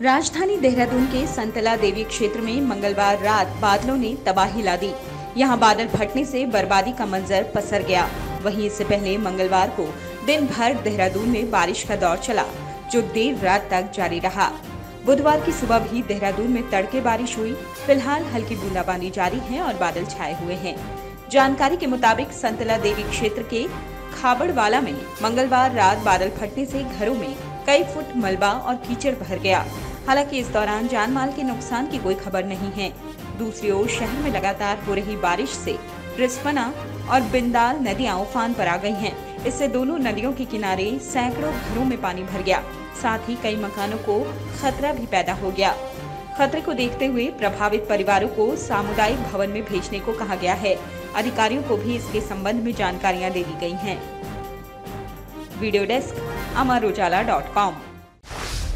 राजधानी देहरादून के संतला देवी क्षेत्र में मंगलवार रात बादलों ने तबाही ला दी। यहाँ बादल फटने से बर्बादी का मंजर पसर गया। वहीं इससे पहले मंगलवार को दिन भर देहरादून में बारिश का दौर चला, जो देर रात तक जारी रहा। बुधवार की सुबह भी देहरादून में तड़के बारिश हुई। फ़िलहाल हल्की बूंदाबांदी जारी है और बादल छाए हुए हैं। जानकारी के मुताबिक संतला देवी क्षेत्र के खाबड़वाला में मंगलवार रात बादल फटने से घरों में कई फुट मलबा और कीचड़ भर गया। हालाँकि इस दौरान जान माल के नुकसान की कोई खबर नहीं है। दूसरी ओर शहर में लगातार हो रही बारिश से रिस्पना और बिंदाल नदियाँ उफान पर आ गई हैं। इससे दोनों नदियों के किनारे सैकड़ों घरों में पानी भर गया। साथ ही कई मकानों को खतरा भी पैदा हो गया। खतरे को देखते हुए प्रभावित परिवारों को सामुदायिक भवन में भेजने को कहा गया है। अधिकारियों को भी इसके संबंध में जानकारियाँ दे दी गई हैं। Video desk Amar Ujala dot com.